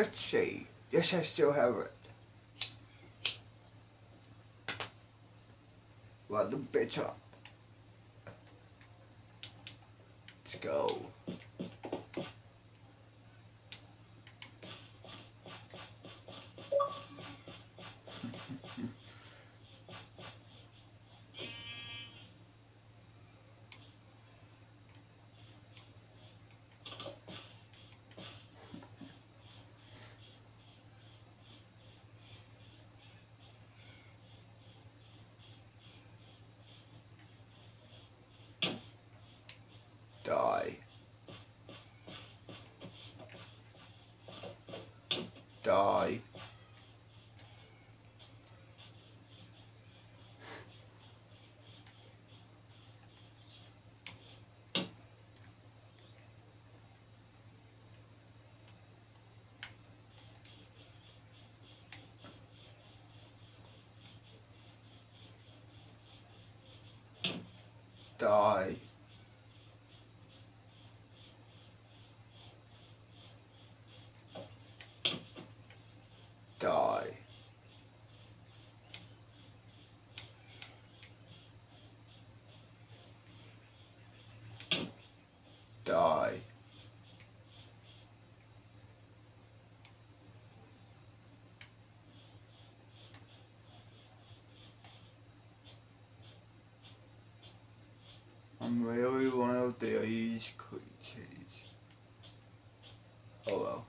Let's see. Yes, I still have it. Run the bitch up. Let's go. Die. Die. Die. Die. I'm really one of these creatures. Oh well.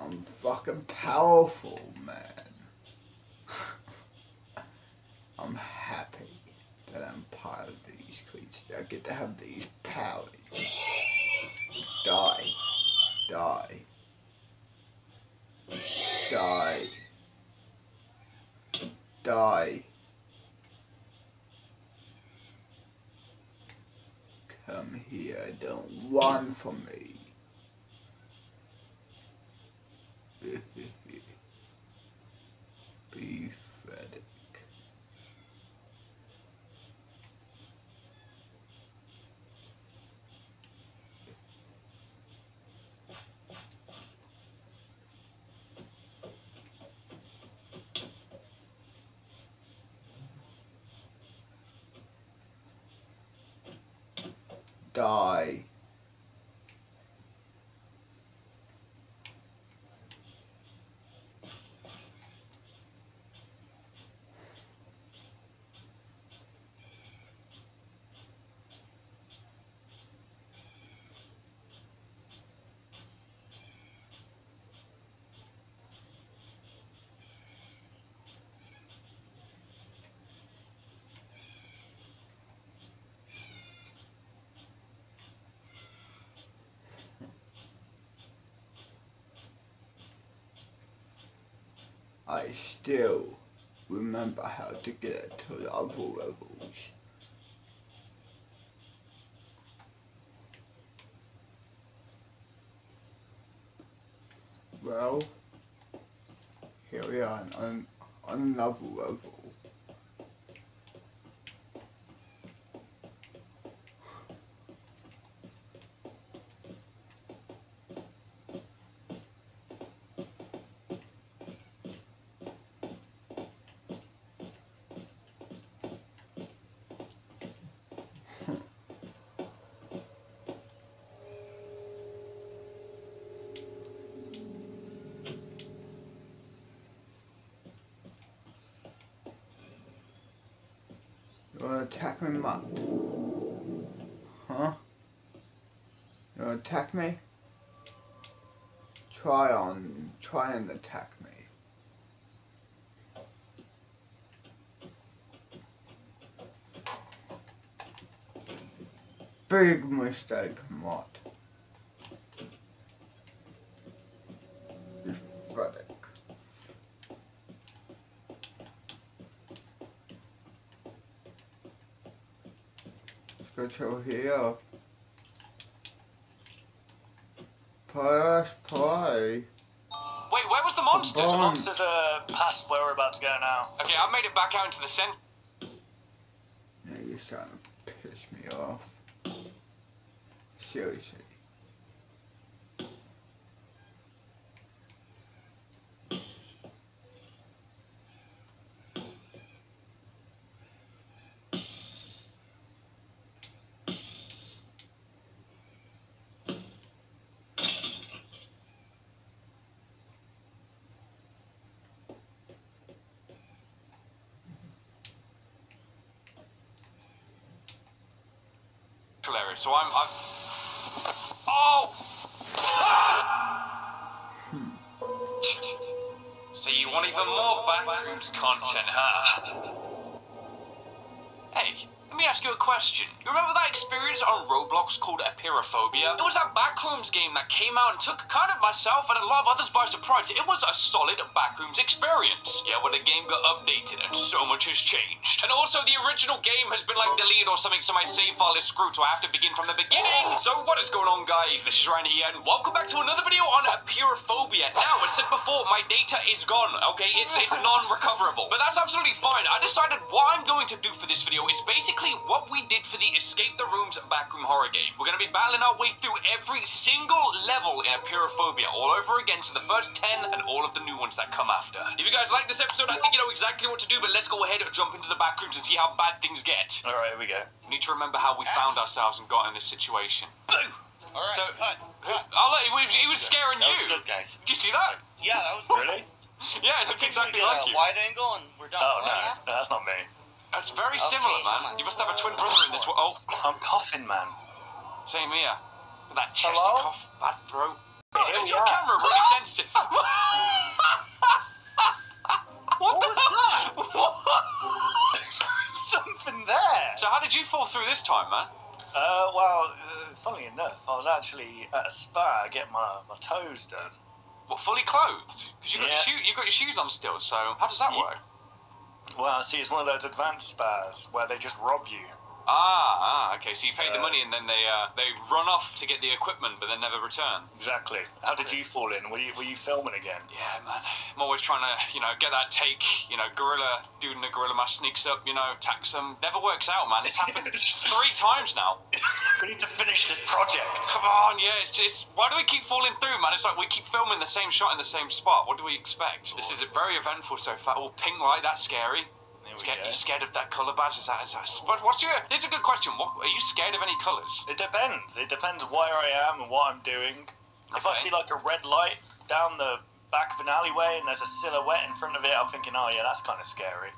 I'm fucking powerful, man. I'm happy that I'm part of these creatures. I get to have these powers. Die. Die. Die. Come here, don't run from me. Die. I still remember how to get to the other levels. Well, here we are on, on another level. You wanna attack me, Matt? Huh? You wanna attack me? Try on, try and attack me. Big mistake, Matt. To here. Press play. Wait, where was the monsters? The monsters are past where we're about to go now. Okay, I've made it back out into the center. Yeah, you're starting to piss me off. Seriously. Area. So I'm. I've. Oh! so you want even more backrooms content, huh? Hey, me ask you a question. You remember that experience on Roblox called Apeirophobia? It was that Backrooms game that came out and took kind of myself and a lot of others by surprise. It was a solid Backrooms experience. Yeah, well, the game got updated and so much has changed. And also, the original game has been like deleted or something, so my save file is screwed, so I have to begin from the beginning. So, what is going on, guys? This is Ryan here, and welcome back to another video on Apeirophobia. Now, I said before, my data is gone, okay? It's, it's non-recoverable. But that's absolutely fine. I decided what I'm going to do for this video is basically what we did for the Escape the Rooms backroom horror game. We're going to be battling our way through every single level in Apeirophobia all over again, so the first 10 and all of the new ones that come after. If you guys like this episode, I think you know exactly what to do, but let's go ahead and jump into the backrooms and see how bad things get. Alright, here we go. We need to remember how we found ourselves and got in this situation. Boo! Alright, So, cut, cut. I'll let, he, was, he was scaring That you. was good, guys. Did you see that? Yeah, that was Really? Yeah, it looked exactly Did a like you. Wide angle and we're done. Oh, no. right? no, That's not me. That's very Okay, similar, man. You must have a twin brother in this one. Oh, I'm coughing, man. same here. With that chesty Hello? cough, bad throat. Here Oh, is your are. camera really sensitive? what, What the was What? Something there. So how did you fall through this time, man? Uh, well, uh, funnily enough, I was actually at a spa getting my, my toes done. What, fully clothed? Because you got Yeah. your shoe, you got your shoes on still. So how does that Yeah. work? Well, see, it's one of those advanced spas where they just rob you. Ah, ah, okay. So you paid the Uh, money and then they uh, they run off to get the equipment, but then never return. Exactly. How did you fall in? Were you, were you filming again? Yeah, man. I'm always trying to, you know, get that take. You know, gorilla dude in a gorilla mask sneaks up. You know, attacks them. Never works out, man. It's happened three times now. we need to finish this project. Come on, yeah. It's just why do we keep falling through, man? It's like we keep filming the same shot in the same spot. What do we expect? This is a very eventful so far. Oh, pink light. That's scary. There we Scared, go. you scared of that color badge? Is that, is that? What, what's your? This is a good question. What are you scared of any colors? It depends. It depends where I am and what I'm doing. If I see like a red light down the back of an alleyway and there's a silhouette in front of it, I'm thinking, oh yeah, that's kind of scary.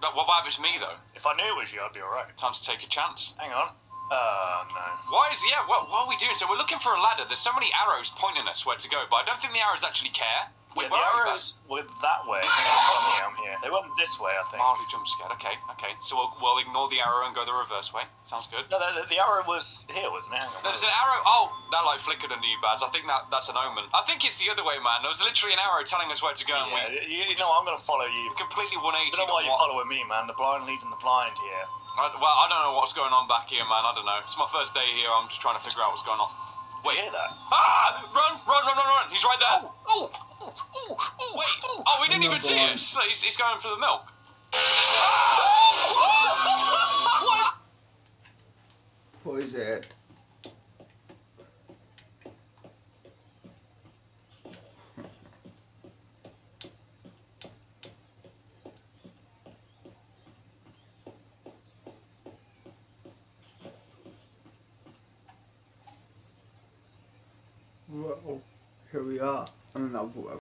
But what about if it's me though? If I knew it was you, I'd be alright. Time to take a chance. Hang on. Uh, no. Why is yeah? What, what are we doing? So we're looking for a ladder. There's so many arrows pointing us where to go, but I don't think the arrows actually care. Wait, Yeah, the arrows were that way. I'm here, They went this way, I think. Marley jump scared. Okay, okay. So we'll, we'll ignore the arrow and go the reverse way. Sounds good. No, the, the arrow was here, wasn't it? There's an arrow. Oh, that light flickered under you, Bads. I think that that's an omen. I think it's the other way, man. There was literally an arrow telling us where to go, and Yeah, we you, you know, what, I'm going to follow you. completely 180. I don't know why you're following me, man. The blind leading the blind here. I, well, I don't know what's going on back here, man. I don't know. It's my first day here. I'm just trying to figure out what's going on. Wait, Wait. hear that? Ah! Run! Run! Run! Run! Run! He's right there. Oh, oh, oh, oh, oh, Wait. Oh, we didn't even see him. it. He's, he's going for the milk. What is it? Well, here we are. On another